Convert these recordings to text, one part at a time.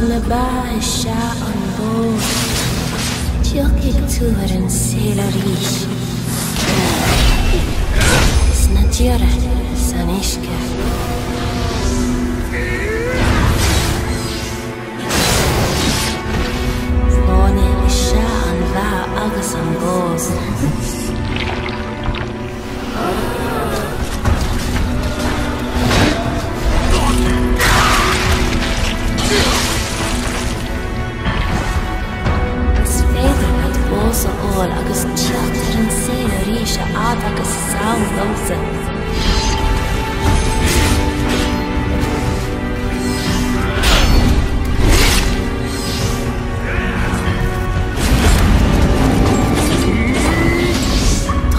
Baisha an bo. Tjokik turen selarish. Snatjara sanishka. Fone isha an va agus an bós a óil agus teachtar an séle ríise ád agus saon lomsa.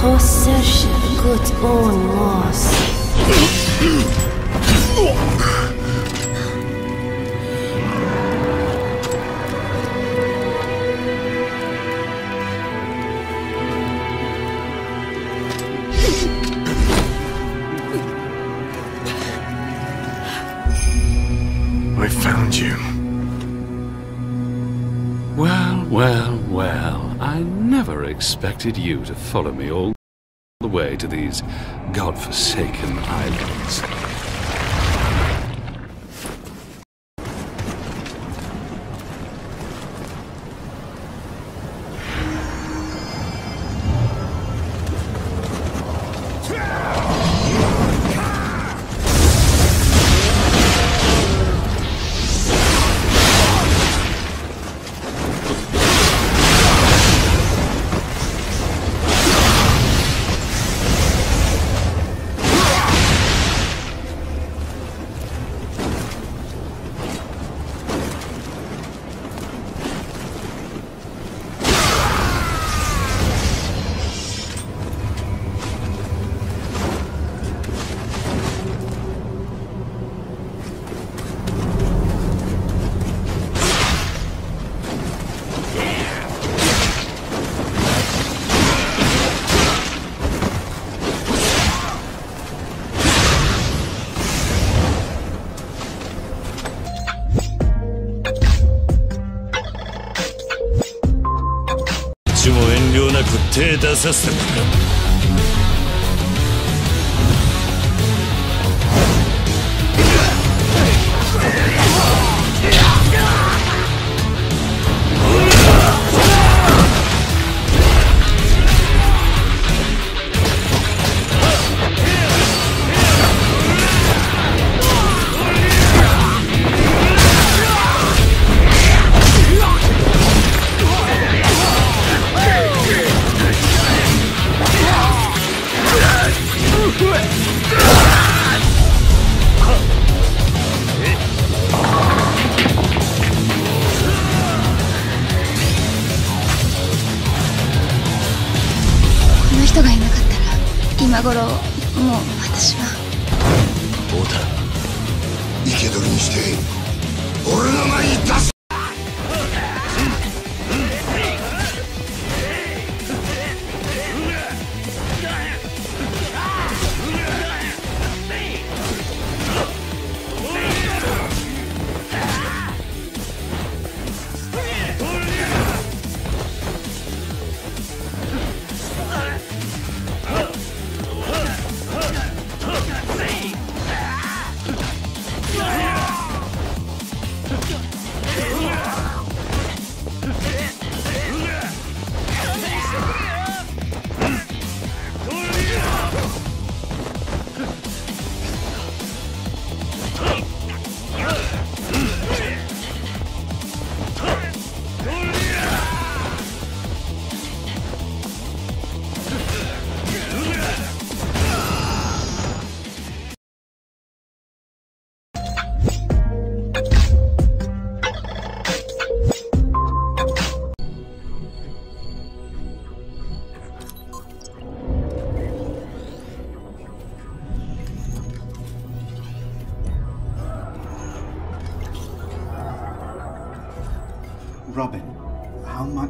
Tá se gut expected you to follow me all the way to these godforsaken islands.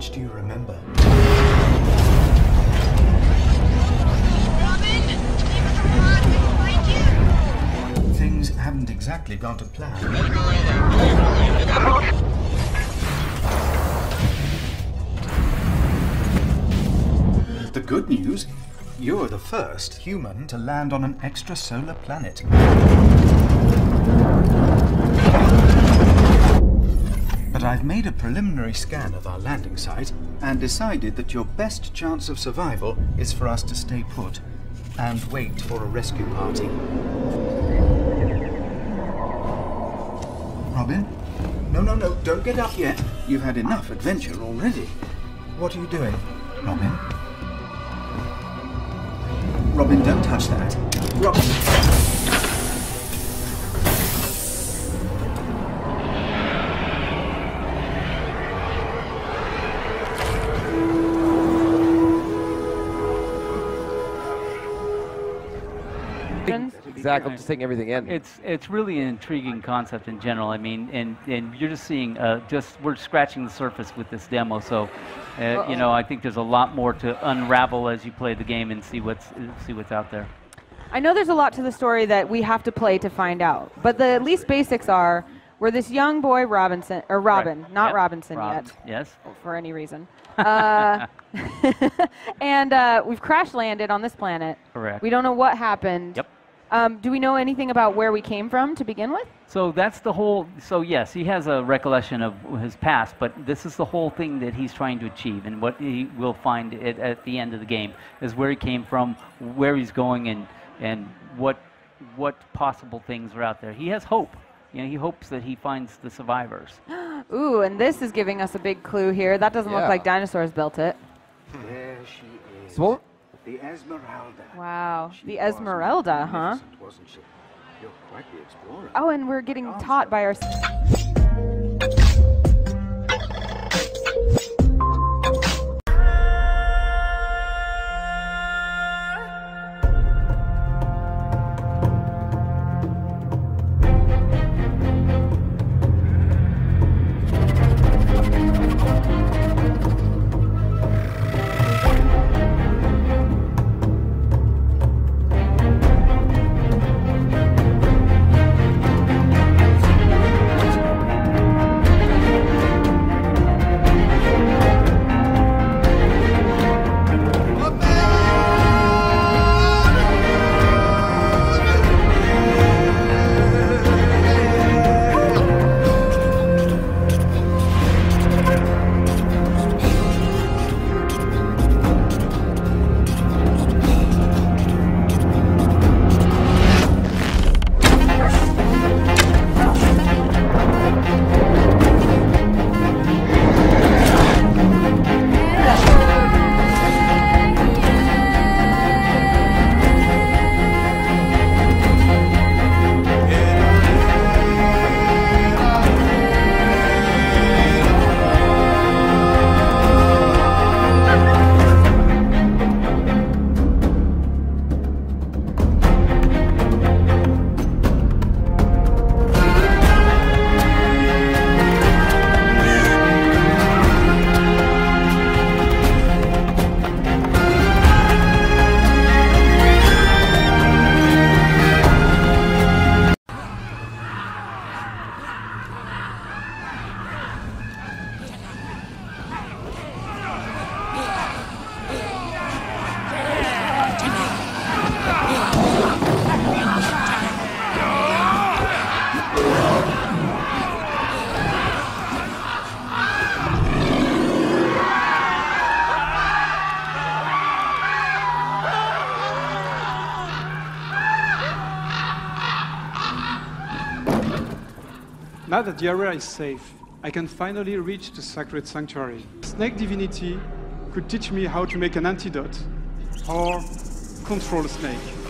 much do you remember? Robin, Things haven't exactly gone to plan. The good news, you're the first human to land on an extrasolar planet. I've made a preliminary scan of our landing site and decided that your best chance of survival is for us to stay put and wait for a rescue party. Robin? No, no, no, don't get up yet. You've had enough adventure already. What are you doing, Robin? Robin, don't touch that. Robin! Exactly. I'm just taking everything in. It's it's really an intriguing concept in general. I mean, and and you're just seeing uh, just we're scratching the surface with this demo. So, uh, you know, I think there's a lot more to unravel as you play the game and see what's see what's out there. I know there's a lot to the story that we have to play to find out, but the least basics are we're this young boy Robinson or Robin, not Yep. Robinson Robin, yet, Yes. for any reason. Uh, and uh, we've crash landed on this planet. Correct. We don't know what happened. Yep. Um, do we know anything about where we came from to begin with? So that's the whole. So yes, he has a recollection of his past, but this is the whole thing that he's trying to achieve, and what he will find at, at the end of the game is where he came from, where he's going, and and what what possible things are out there. He has hope. You know, he hopes that he finds the survivors. Ooh, and this is giving us a big clue here. That doesn't look like dinosaurs built it. There she is. So, The Esmeralda. Wow. She The Esmeralda, huh? Wasn't she? You're quite the explorer. Oh, and we're getting taught by our. Now that the area is safe, I can finally reach the sacred sanctuary. Snake divinity could teach me how to make an antidote or control a snake.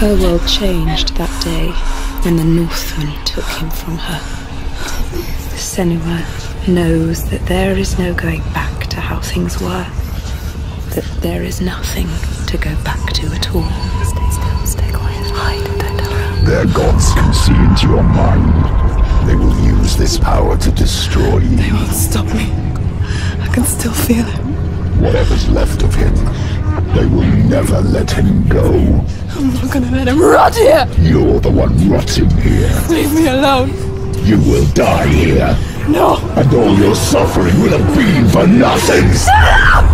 Her world changed that day when the Northmen took him from her. Senua knows that there is no going back to how things were. That there is nothing to go back to at all. Stay still, stay quiet, hide, don't tell her. Their gods can see into your mind. They will use this power to destroy you. They won't stop me. I can still feel it. Whatever's left of him, they will never let him go. I'm not gonna let him rot here! You're the one rotting here. Leave me alone! You will die here. No! And all your suffering will have been for nothing! Shut up!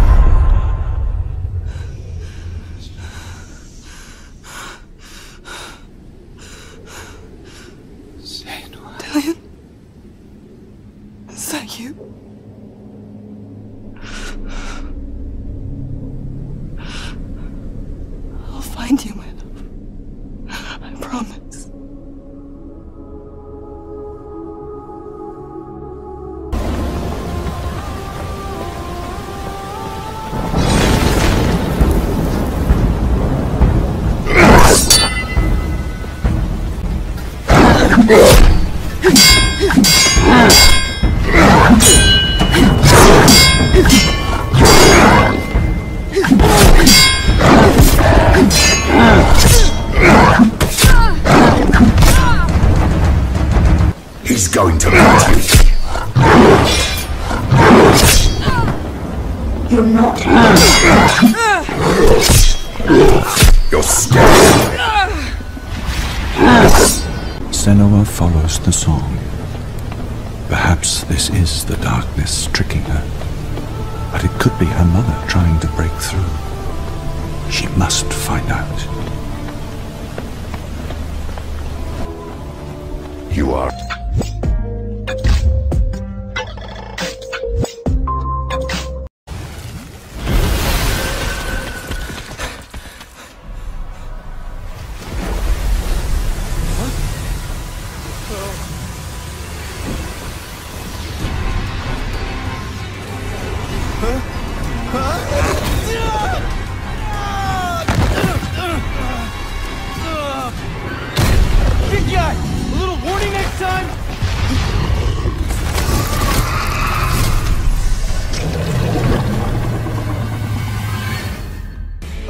He's going to let you. You're not. You're scared. Ah. Senua follows the song. Perhaps this is the darkness tricking her. But it could be her mother trying to break through. She must find out. You are.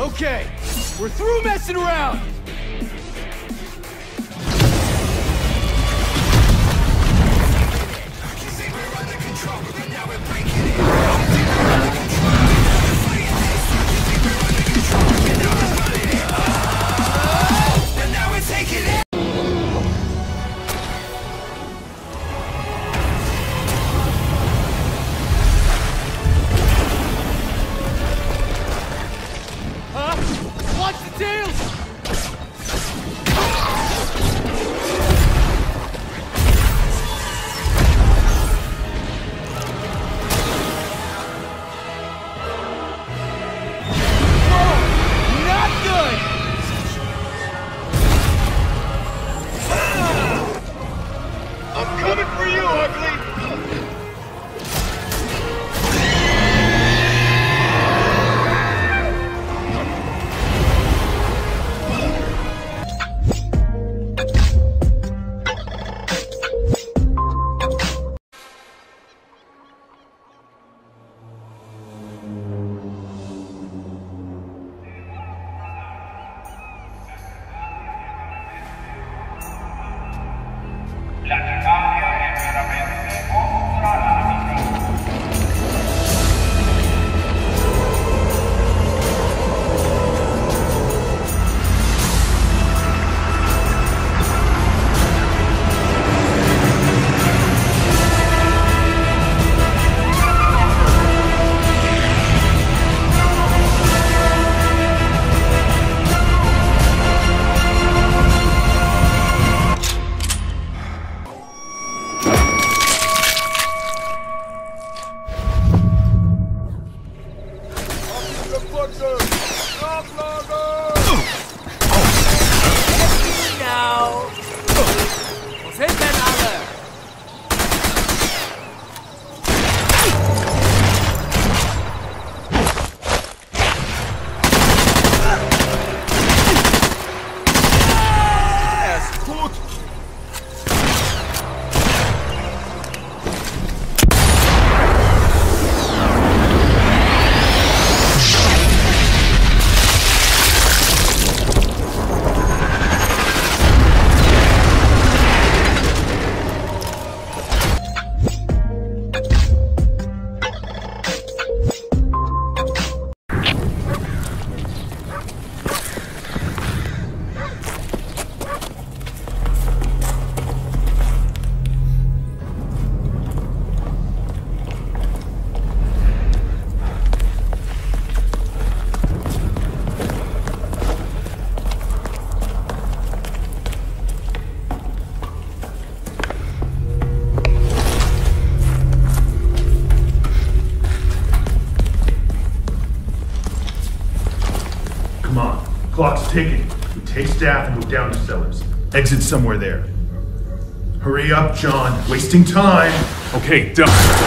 Okay, we're through messing around! Staff and move down to cellars. Exit somewhere there. Hurry up, John. Wasting time. Okay, done.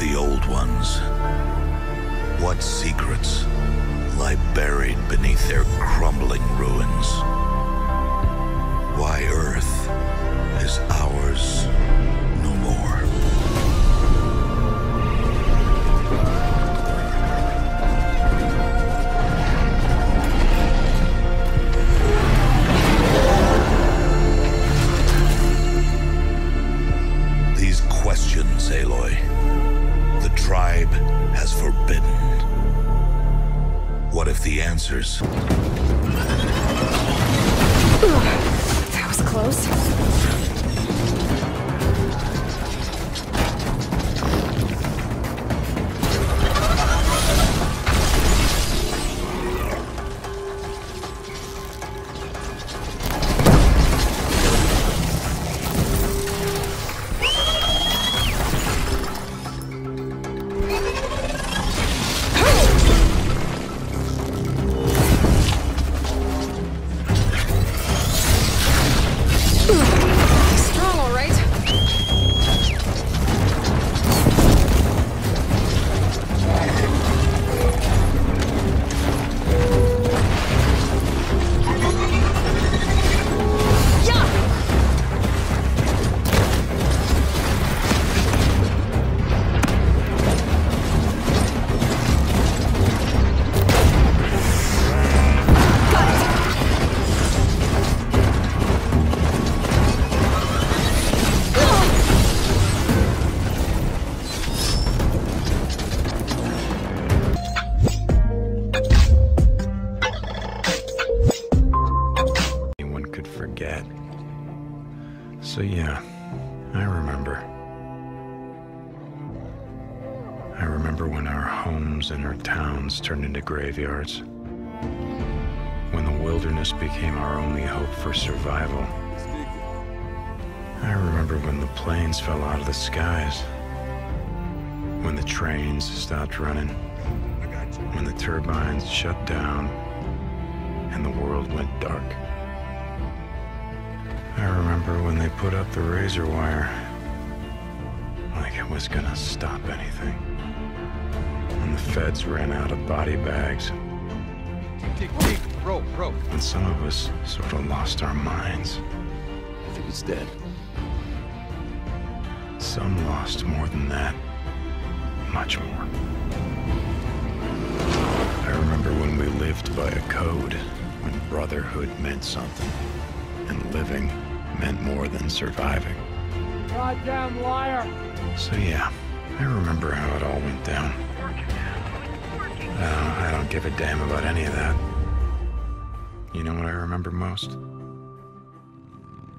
The old ones. What secrets lie buried beneath their crumbling ruins? Why Earth is ours has forbidden. What if the answers That was close. Graveyards. When the wilderness became our only hope for survival. I remember when the planes fell out of the skies. When the trains stopped running. When the turbines shut down and the world went dark. I remember when they put up the razor wire. Like it was gonna stop anything. When the feds ran out of body bags. Dig, dig, rope, rope. And some of us sort of lost our minds. I think it's dead. Some lost more than that. Much more. I remember when we lived by a code, when brotherhood meant something, and living meant more than surviving. Goddamn liar! So yeah, I remember how it all went down. No, I don't give a damn about any of that. You know what I remember most?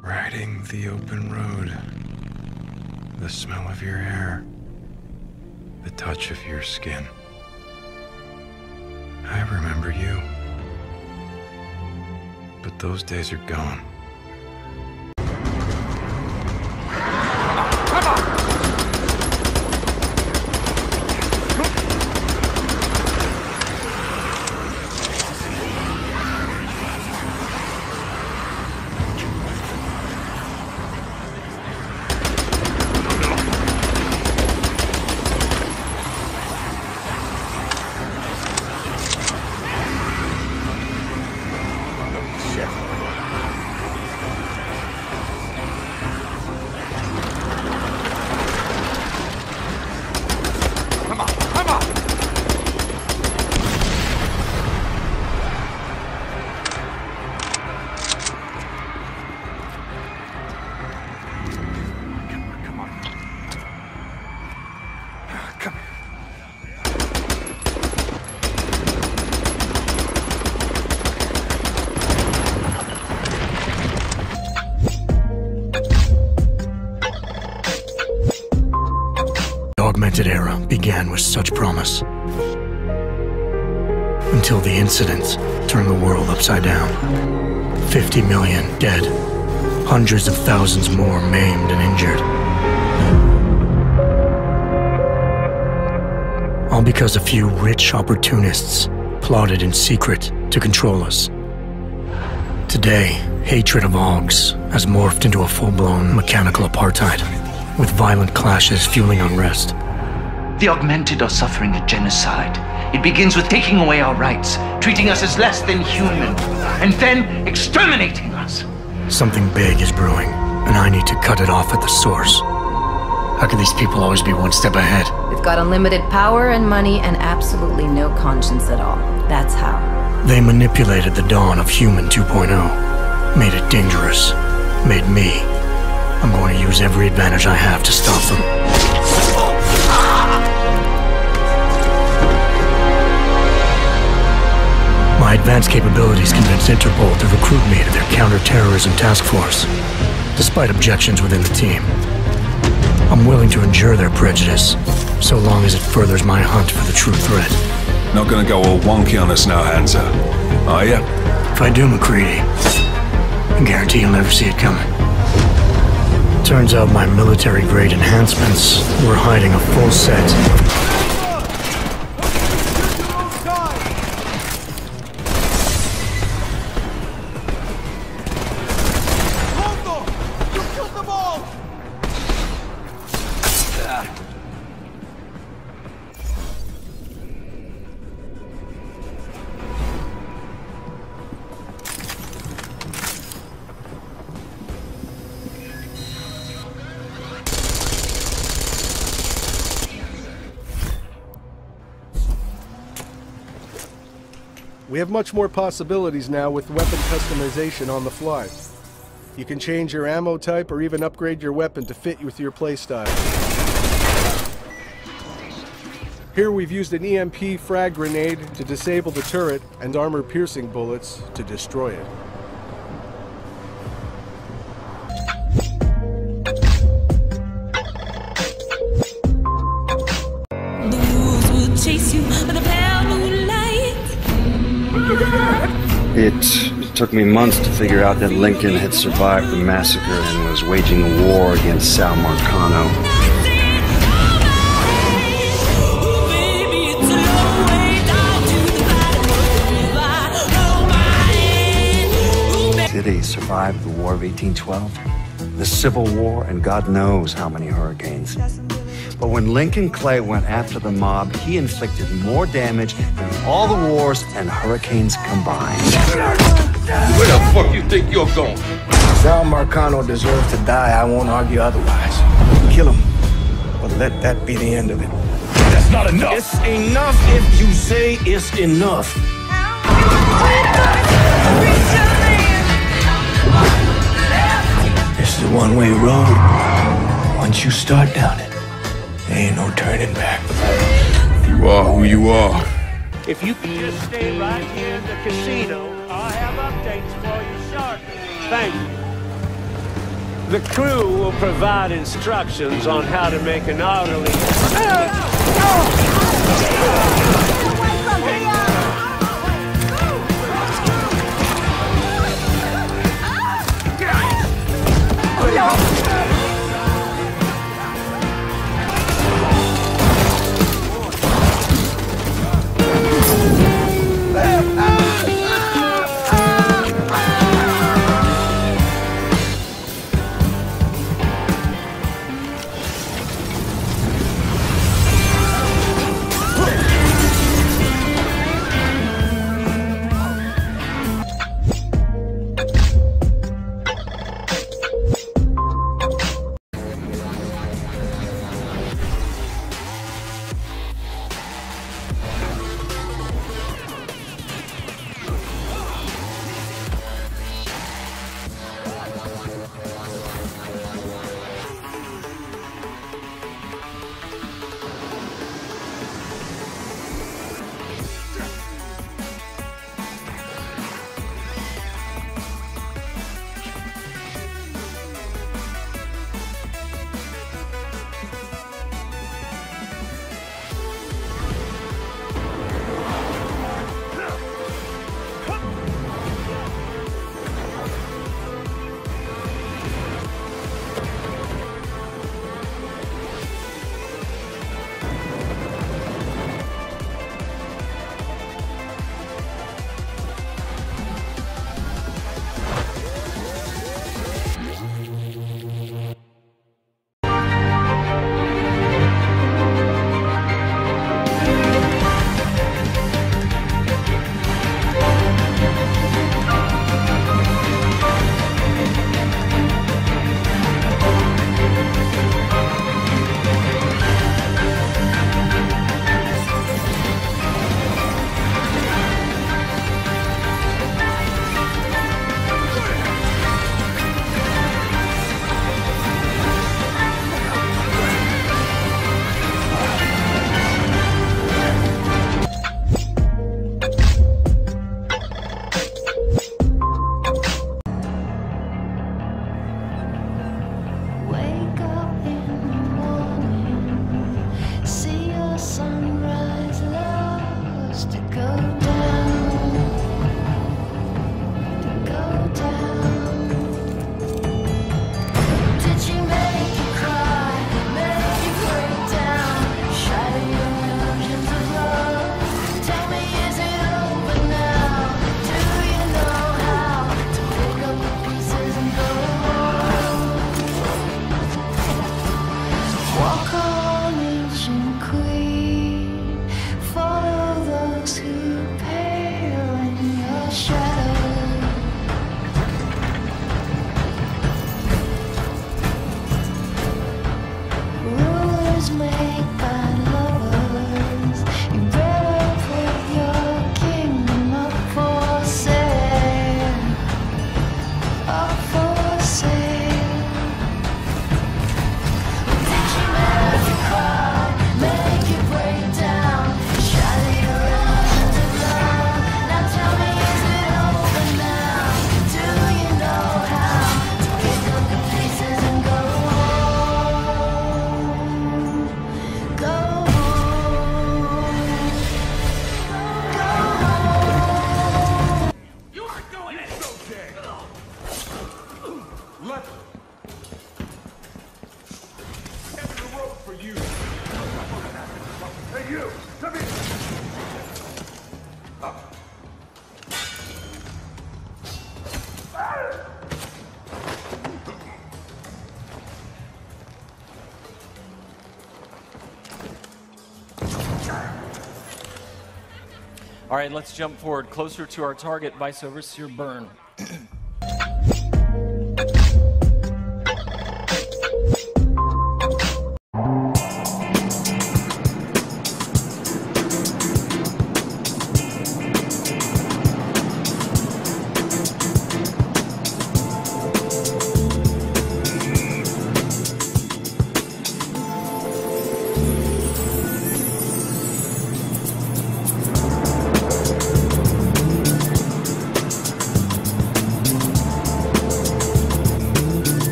Riding the open road. The smell of your hair. The touch of your skin. I remember you. But those days are gone. Until the incidents turned the world upside down. 50 million dead. Hundreds of thousands more maimed and injured. All because a few rich opportunists plotted in secret to control us. Today, hatred of Augs has morphed into a full-blown mechanical apartheid, with violent clashes fueling unrest. The augmented are suffering a genocide. It begins with taking away our rights, treating us as less than human, and then exterminating us. Something big is brewing, and I need to cut it off at the source. How can these people always be one step ahead? They've got unlimited power and money and absolutely no conscience at all. That's how. They manipulated the dawn of Human 2.0, made it dangerous, made me. I'm going to use every advantage I have to stop them. Advanced capabilities convinced Interpol to recruit me to their counter-terrorism task force, despite objections within the team. I'm willing to endure their prejudice, so long as it furthers my hunt for the true threat. Not gonna go all wonky on us now, Jensen. Are you? If I do, MacReady, I guarantee you'll never see it coming. Turns out my military-grade enhancements were hiding a full set have much more possibilities now with weapon customization on the fly. You can change your ammo type or even upgrade your weapon to fit with your playstyle. Here we've used an EMP frag grenade to disable the turret and armor-piercing bullets to destroy it. It took me months to figure out that Lincoln had survived the massacre and was waging a war against Sal Marcano. Did he survive the War of 1812? The Civil War, and God knows how many hurricanes. But when Lincoln Clay went after the mob, he inflicted more damage than all the wars and hurricanes combined. Where the fuck you think you're going? Sal Marcano deserves to die. I won't argue otherwise. kill him. But let that be the end of it. That's not enough! It's enough if you say it's enough. This is a one-way road. Once you start down it, there ain't no turning back. You are who you are. If you Just stay right here in the casino. I'll have updates for you shortly. Thank you. The crew will provide instructions on how to make an orderly. All right, let's jump forward closer to our target, Vice Overseer Byrne.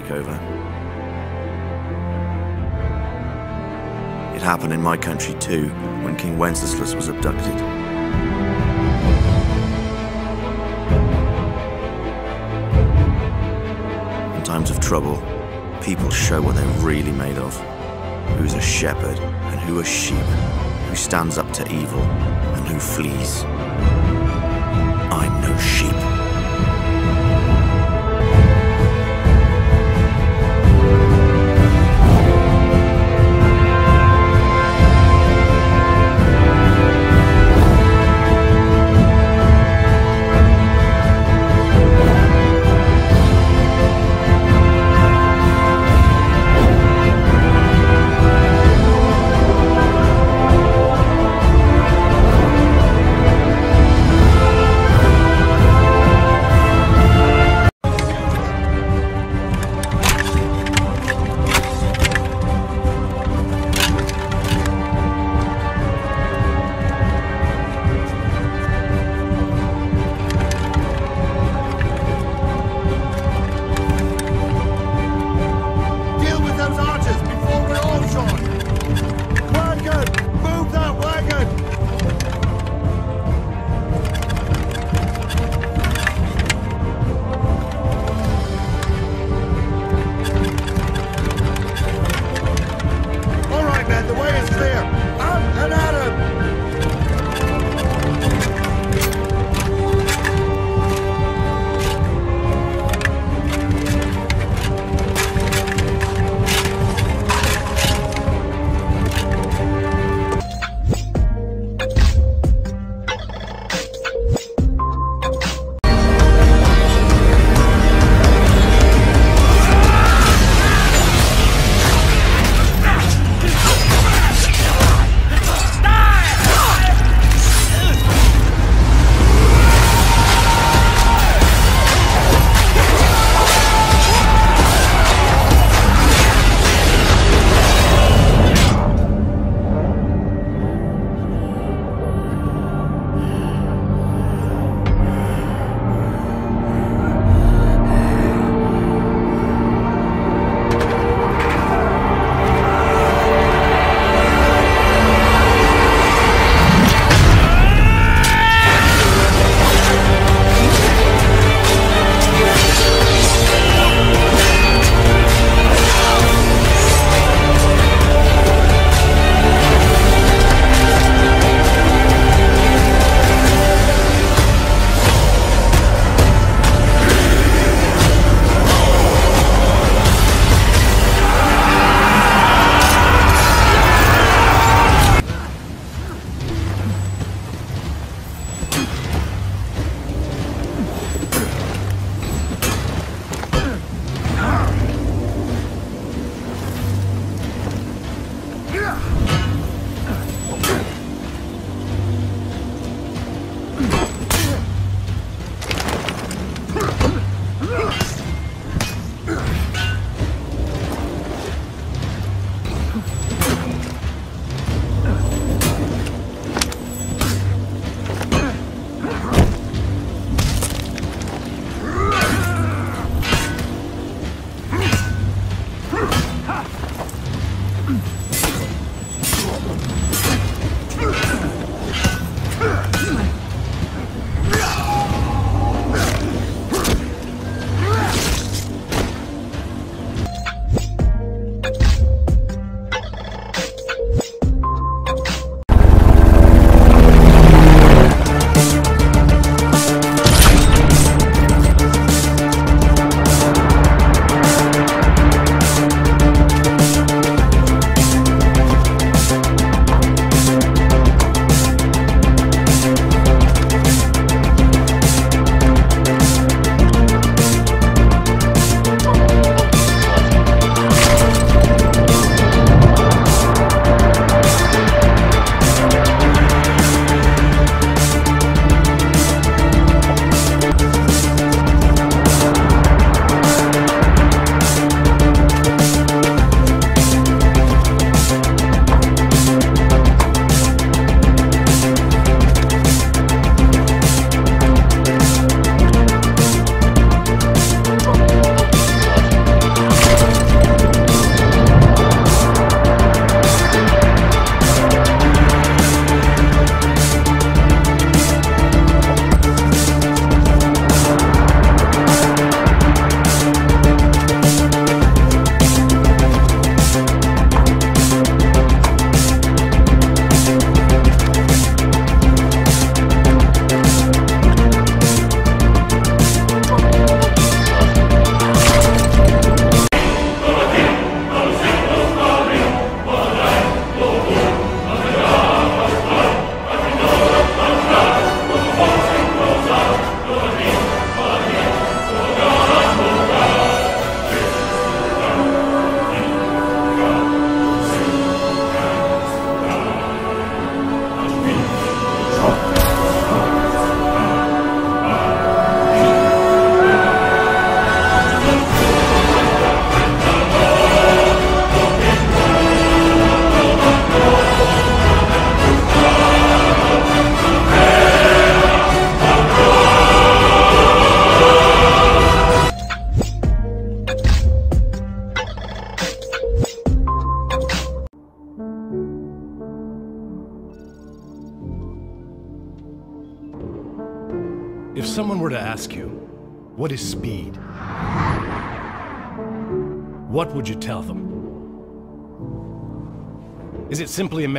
take over. It happened in my country too, when King Wenceslas was abducted. In times of trouble, people show what they're really made of. Who's a shepherd and who a sheep, who stands up to evil and who flees. I'm no sheep.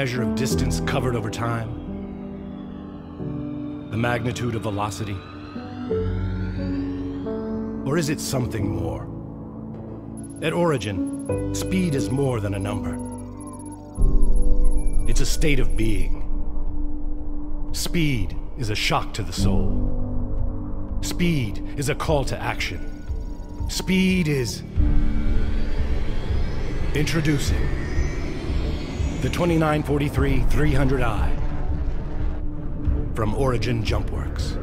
Measure of distance covered over time? The magnitude of velocity? Or is it something more? At origin, speed is more than a number. It's a state of being. Speed is a shock to the soul. Speed is a call to action. Speed is. Introducing the 2943 300i from Origin Jumpworks.